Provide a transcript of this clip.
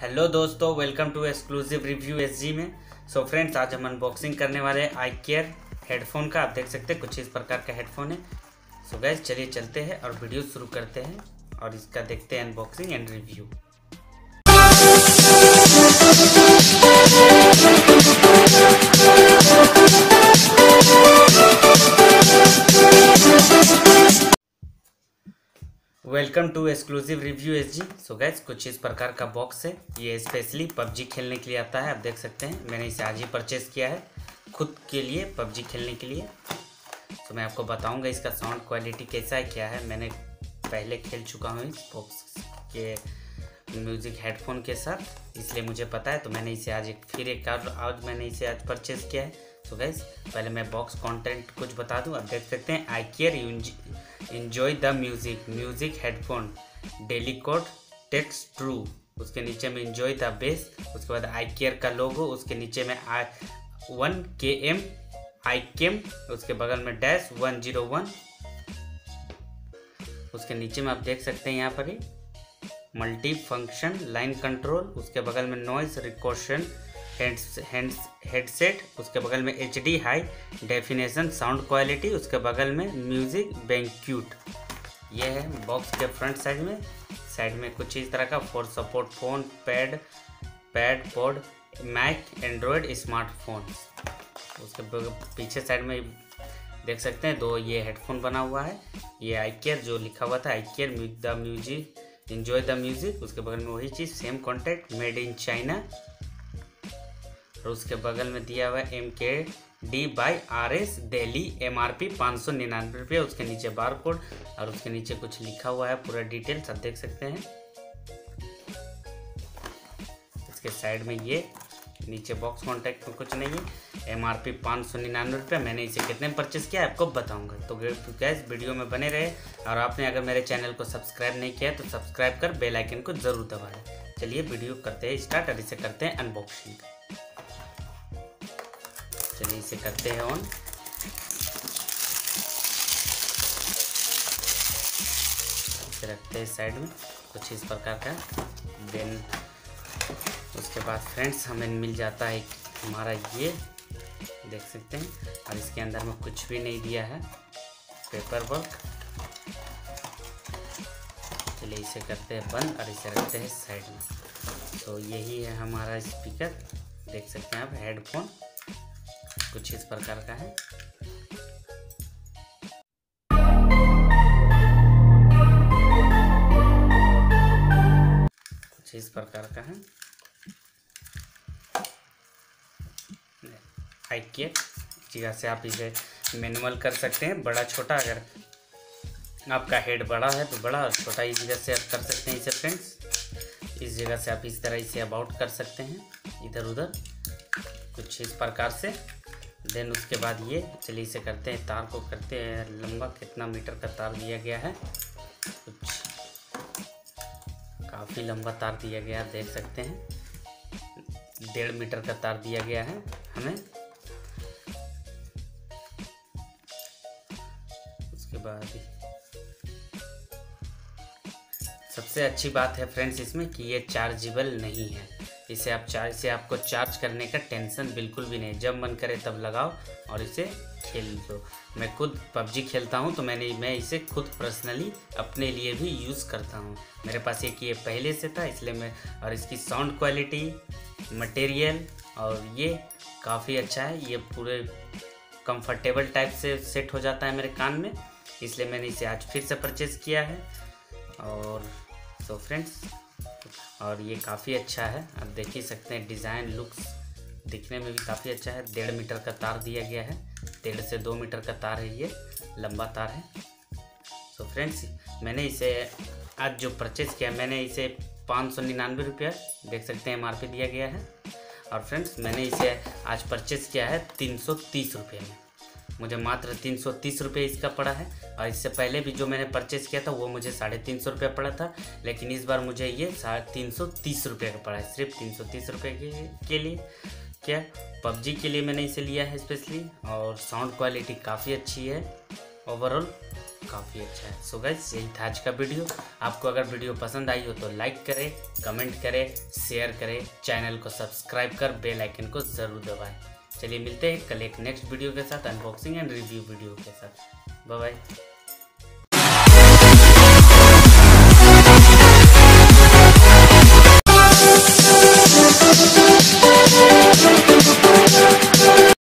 Hello दोस्तों welcome to exclusive review S G में। So so friends आज हम अनबॉक्सिंग करने वाले हैं आई केयर हेडफोन का। आप देख सकते हैं कुछ इस प्रकार का हेडफोन है। सो गैस चलिए चलते हैं और वीडियो शुरू करते हैं और इसका देखते हैं unboxing and review welcome to exclusive review S G so guys कुछ इस प्रकार का बॉक्स है। ये स्पेशली पबजी खेलने के लिए आता है, आप देख सकते हैं। मैंने इसे आज ही परचेज़ किया है, खुद के लिए, पबजी खेलने के लिए। तो मैं आपको बताऊँगा इसका साउंड क्वालिटी कैसा है, क्या है। मैंने पहले खेल चुका हूँ इस बॉक्स के म्यूज़िक हेडफोन के साथ। इसलिए मुझे पता है तो मैंने इसे आज एक फिर एक आज मैंने इसे आज परचेज़ किया है। तो गैस पहले मैं बॉक्स कंटेंट कुछ बता दूँ, आप देख सकते हैं। I care enjoy the music music headphone daily code takes true उसके नीचे में इन्जॉय द बेस उसके बाद आई केयर का लोगो उसके नीचे में आई वन के एम आई केम उसके बगल में डैश वन ज़ीरो वन उसके नीचे में आप देख सकते हैं यहाँ पर ही। मल्टी फ़ंक्शन लाइन कंट्रोल उसके बगल में नॉइस रिकॉर्शन हेडसेट, उसके बगल में H D high definition sound quality उसके बगल में म्यूज़िक बैंक्यूट ये है बॉक्स के फ्रंट साइड में। साइड में कुछ इस तरह का for support phone pad pad pod Mac Android smartphone उसके पीछे साइड में देख सकते हैं, दो ये हेडफोन बना हुआ है। ये आई केयर जो लिखा हुआ था I care the music enjoy the music उसके बगल में वही चीज़ same contact made in China और उसके बगल में दिया हुआ है M K D by R S daily M R P पाँच सौ निन्यानवे रुपये, उसके नीचे बार कोड और उसके नीचे कुछ लिखा हुआ है, पूरा डिटेल सब देख सकते हैं। इसके साइड में ये, नीचे बॉक्स कॉन्टैक्ट में कुछ नहीं है एम आर पी पाँच सौ निन्यानवे रुपये, मैंने इसे कितने में परचेज़ किया आपको बताऊँगा। तो गैस वीडियो में बने रहे और आपने अगर मेरे चैनल को सब्सक्राइब नहीं किया तो सब्सक्राइब कर बेल आइकन को ज़रूर दबाएँ। चलिए वीडियो करते हैं स्टार्ट और इसे करते हैं अनबॉक्सिंग चलिए इसे करते हैं ऑन इसे रखते हैं साइड में, कुछ इस प्रकार का. देन उसके बाद फ्रेंड्स हमें मिल जाता है हमारा ये, देख सकते हैं. और इसके अंदर में कुछ भी नहीं दिया है पेपर वर्क चलिए इसे करते हैं बंद और इसे रखते हैं साइड में. तो यही है हमारा स्पीकर देख सकते हैं आप हेडफोन कुछ इस प्रकार का है। कुछ इस प्रकार का है। आई के जगह से आप इसे मैनुअल कर सकते हैं। बड़ा छोटा अगर आपका हेड बड़ा है तो बड़ा और छोटा इस जगह से आप कर सकते हैं इसे, फ्रेंड्स। इस जगह से आप इस तरह इसे अबाउट कर सकते हैं। इधर उधर कुछ इस प्रकार से। देन उसके बाद ये, चलिए इसे करते हैं, तार को करते हैं लंबा, कितना मीटर का तार दिया गया है। कुछ काफ़ी लंबा तार दिया गया है देख सकते हैं। डेढ़ मीटर का तार दिया गया है हमें। उसके बाद सबसे अच्छी बात है फ्रेंड्स इसमें कि ये चार्जेबल नहीं है। इसे आप चार्ज इसे आपको चार्ज करने का टेंशन बिल्कुल भी नहीं जब मन करे तब लगाओ और इसे खेल लो। मैं खुद पबजी खेलता हूँ तो मैंने, मैं इसे खुद पर्सनली अपने लिए भी यूज़ करता हूँ। मेरे पास एक ये पहले से था, इसलिए मैं, और इसकी साउंड क्वालिटी मटेरियल और ये काफ़ी अच्छा है। ये पूरे कंफर्टेबल टाइप से सेट हो जाता है मेरे कान में, इसलिए मैंने इसे आज फिर से परचेज़ किया है। और सो फ्रेंड्स और ये काफ़ी अच्छा है। आप देख ही सकते हैं, डिज़ाइन, लुक्स दिखने में भी काफ़ी अच्छा है। डेढ़ मीटर का तार दिया गया है। डेढ़ से दो मीटर का तार है ये, लंबा तार है। सो so फ्रेंड्स मैंने इसे आज जो परचेज़ किया, मैंने इसे पाँच सौ निन्यानवे रुपया, देख सकते हैं एमआरपी दिया गया है। और फ्रेंड्स मैंने इसे आज परचेज़ किया है तीन सौ तीस रुपये में। मुझे मात्र तीन सौ तीस रुपये इसका पड़ा है। और इससे पहले भी जो मैंने परचेज़ किया था वो मुझे साढ़े तीन सौ रुपये पड़ा था। लेकिन इस बार मुझे ये साढ़े तीन सौ तीस रुपये का पड़ा है सिर्फ़ तीन सौ तीस रुपये के, लिए। क्या? पबजी के लिए मैंने इसे लिया है स्पेशली और साउंड क्वालिटी काफ़ी अच्छी है। ओवरऑल काफ़ी अच्छा है। सो गाइज़ यही था आज का वीडियो आपको अगर वीडियो पसंद आई हो तो लाइक करें कमेंट करें शेयर करें। चैनल को सब्सक्राइब कर बेल आइकन को ज़रूर दबाएँ। चलिए मिलते हैं कल एक नेक्स्ट वीडियो के साथ अनबॉक्सिंग एंड रिव्यू वीडियो के साथ। Bye bye